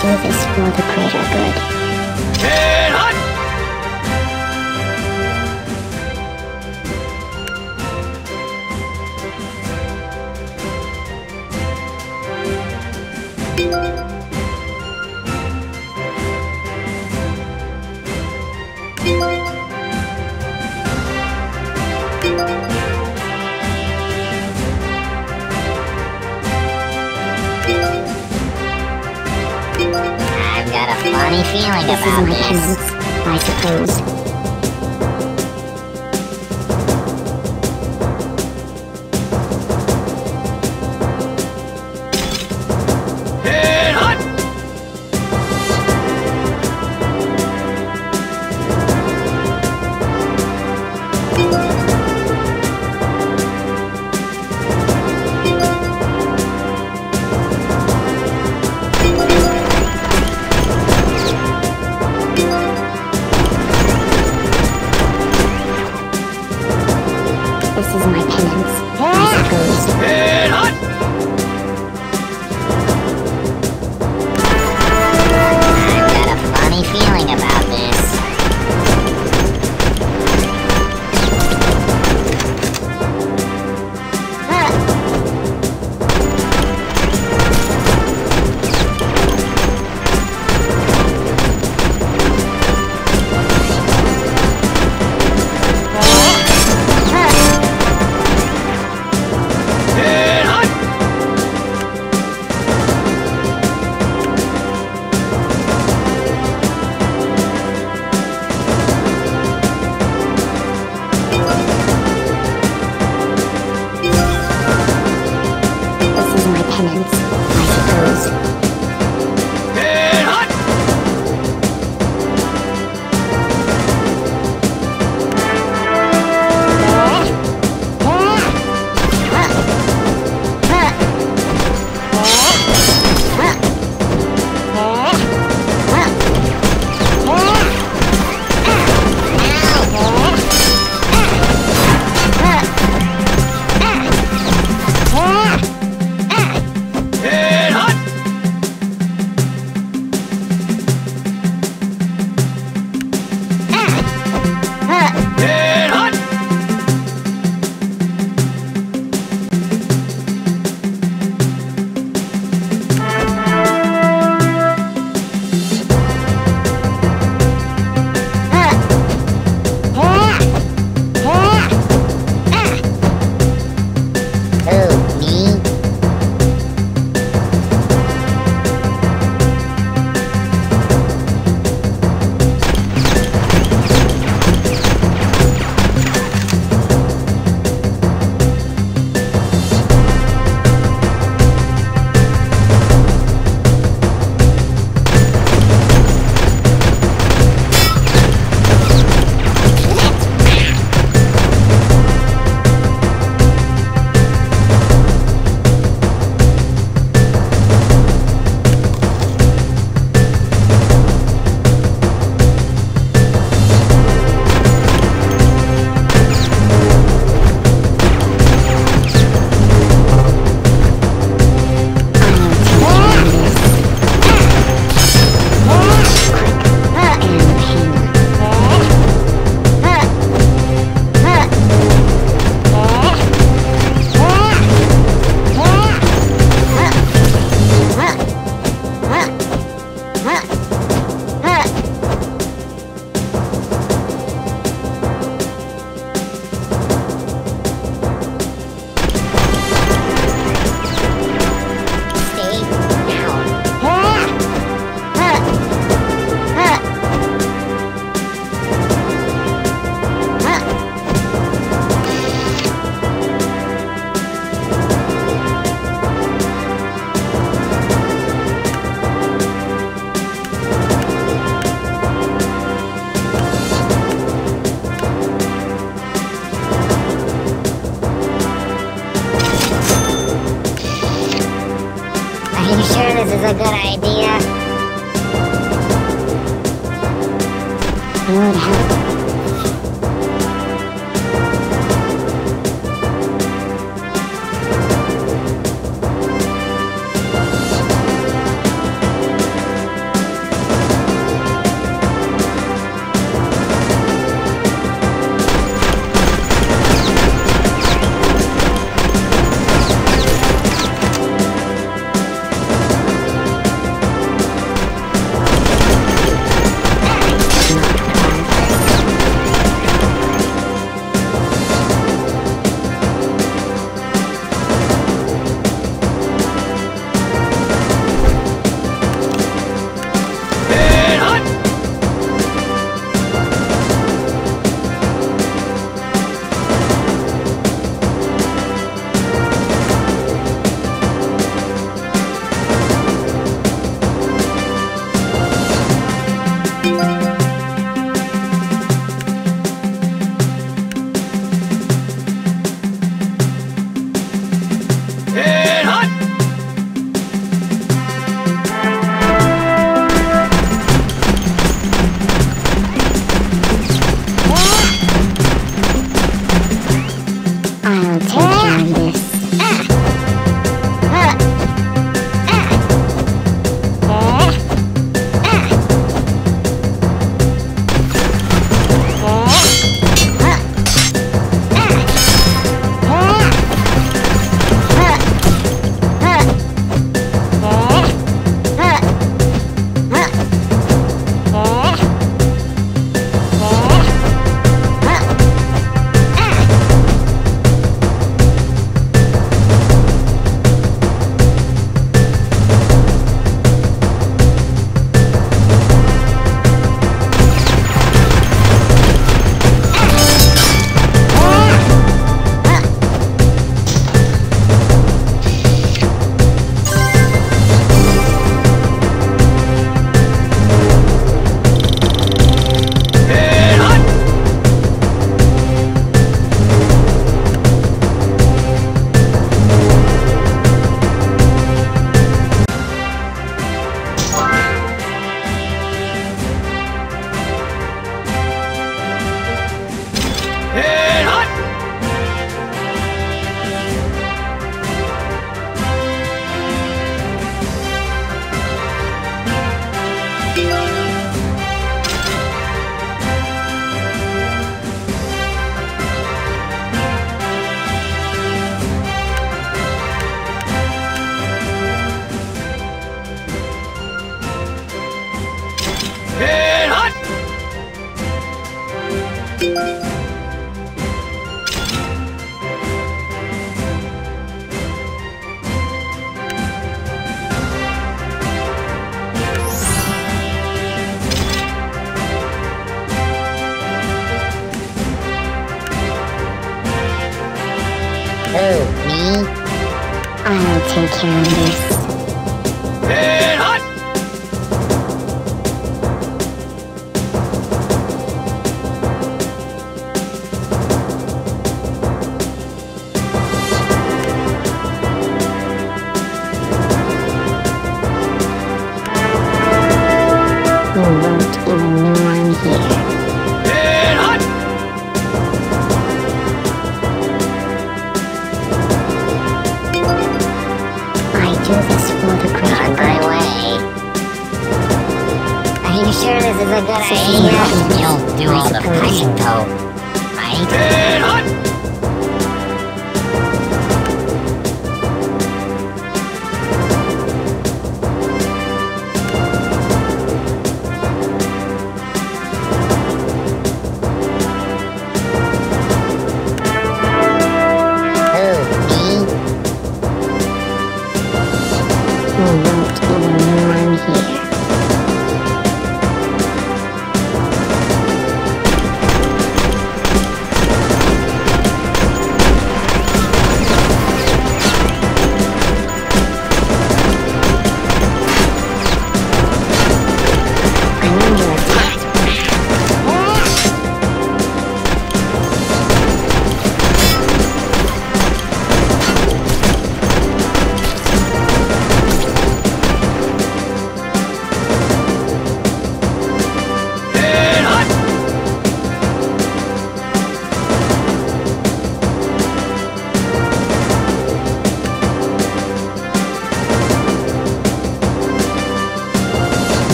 do this for the greater good. funny feeling this about this, I suppose. Hey!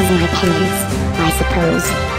Is my penance, I suppose.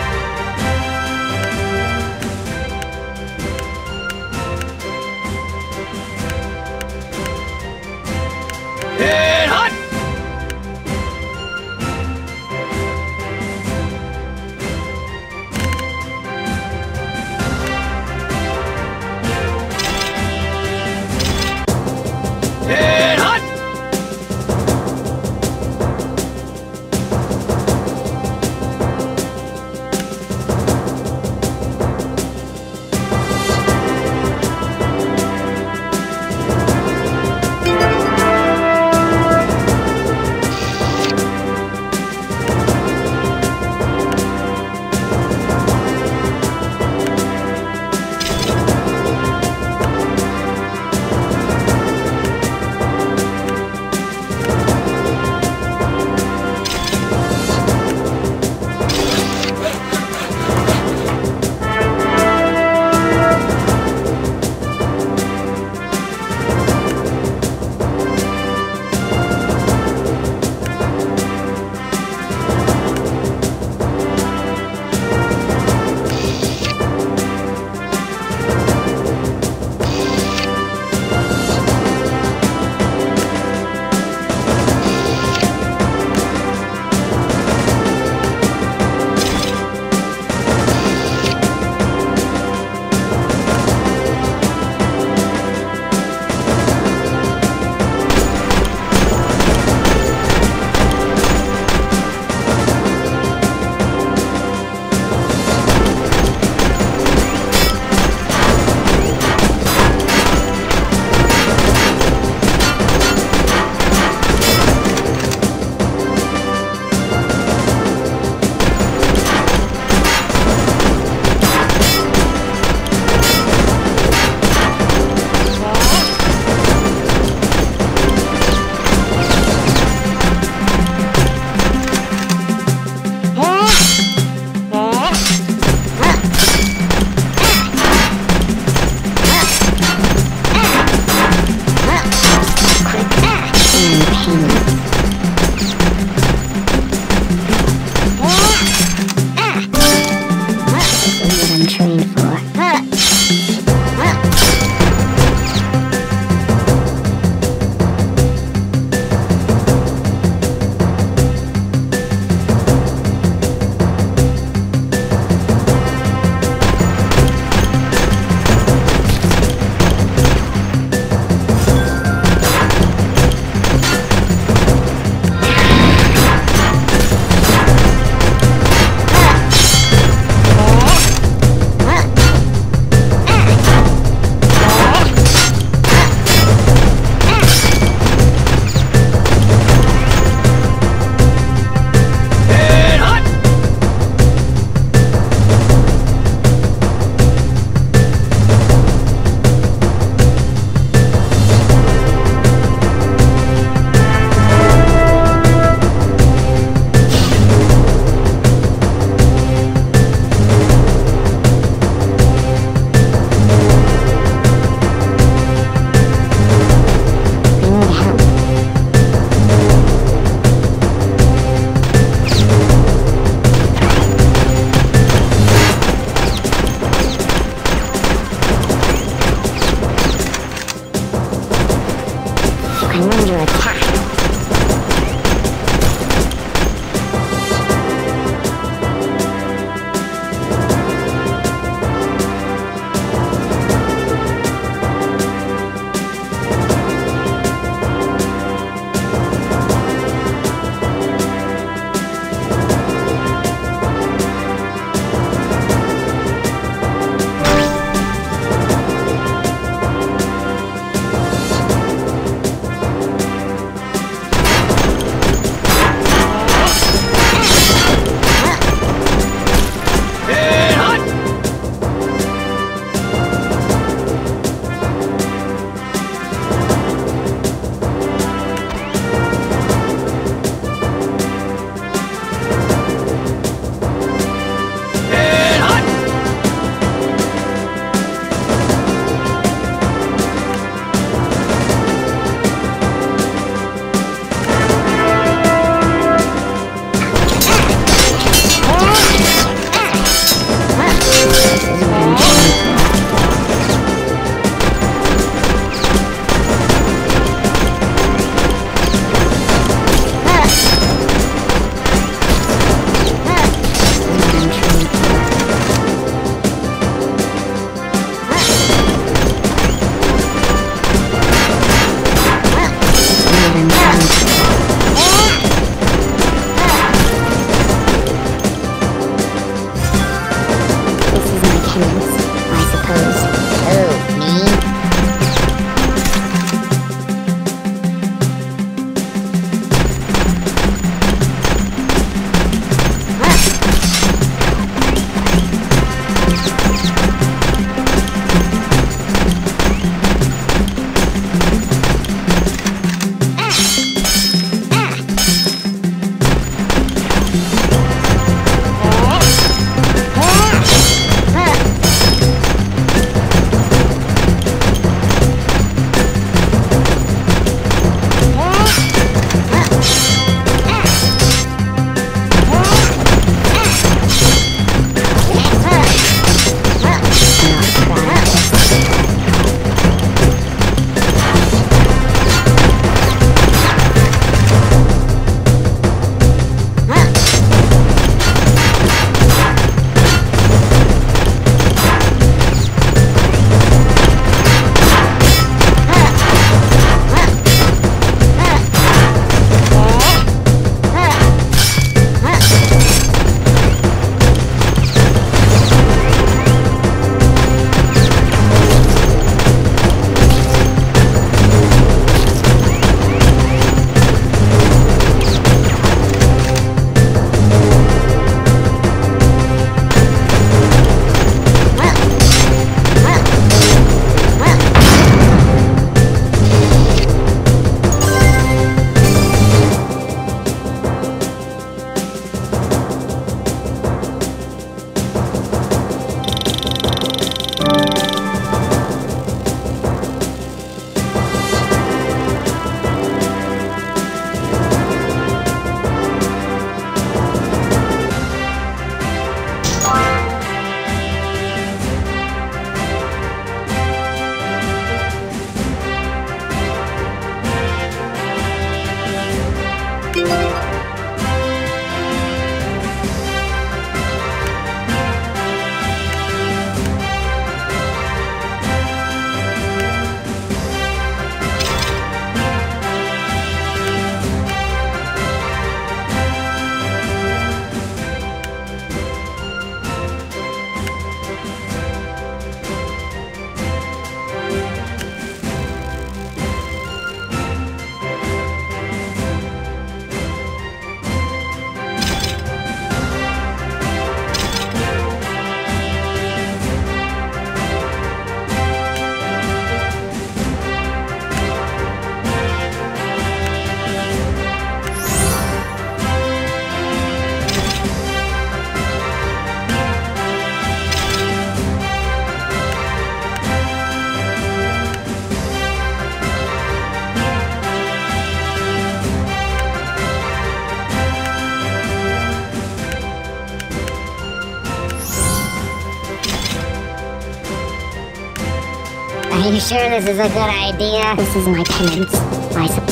sure this is a good idea. This is my penance, I suppose.